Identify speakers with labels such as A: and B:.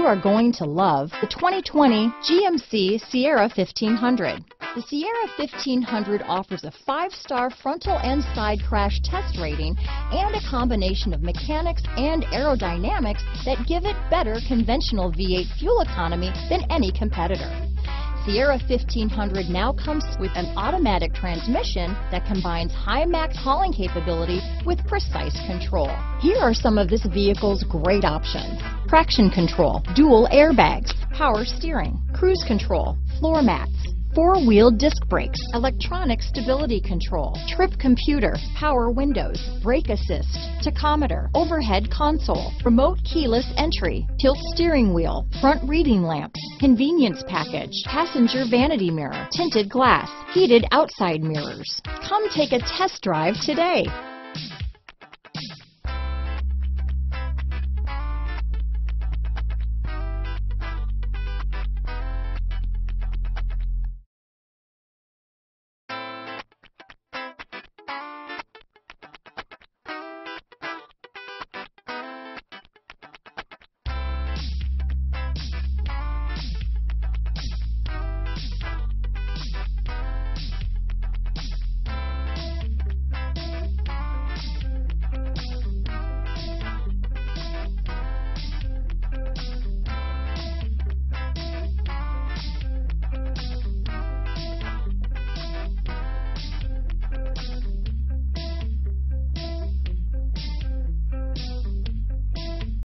A: you are going to love the 2020 GMC Sierra 1500. The Sierra 1500 offers a five-star frontal and side crash test rating and a combination of mechanics and aerodynamics that give it better conventional V8 fuel economy than any competitor. Sierra 1500 now comes with an automatic transmission that combines high max hauling capability with precise control. Here are some of this vehicle's great options. Traction control, dual airbags, power steering, cruise control, floor mats, four-wheel disc brakes, electronic stability control, trip computer, power windows, brake assist, tachometer, overhead console, remote keyless entry, tilt steering wheel, front reading lamps, convenience package, passenger vanity mirror, tinted glass, heated outside mirrors. Come take a test drive today.